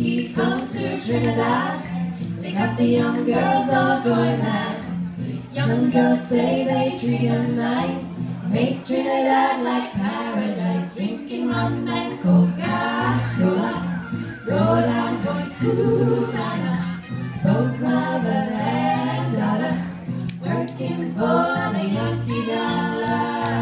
He comes to Trinidad. They got the young girls all going mad. Young girls say they treat 'em nice. Make Trinidad like paradise. Drinking rum and Coca-Cola. Roll out going Cubana. Both mother and daughter. Working for the Yankee dollar.